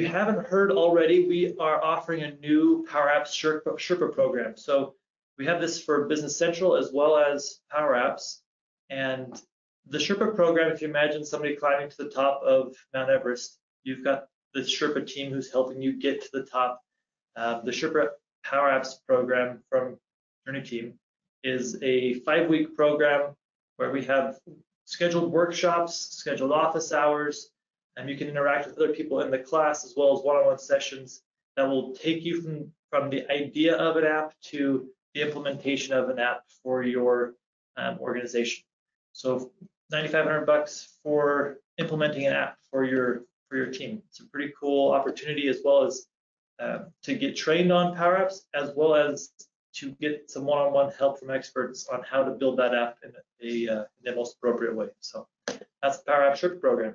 haven't heard already, we are offering a new Power Apps Sherpa, Sherpa program. So we have this for Business Central as well as Power Apps. And the Sherpa program, if you imagine somebody climbing to the top of Mount Everest, you've got the Sherpa team who's helping you get to the top. Um, the Sherpa Power Apps program from JourneyTEAM is a five-week program where we have scheduled workshops, scheduled office hours, and you can interact with other people in the class as well as one-on-one sessions that will take you from, from the idea of an app to the implementation of an app for your um, organization. So 9,500 bucks for implementing an app for your for your team. It's a pretty cool opportunity as well as uh, to get trained on Power Apps as well as to get some one-on-one help from experts on how to build that app in, a, uh, in the most appropriate way. So that's the Power App Sherpa program.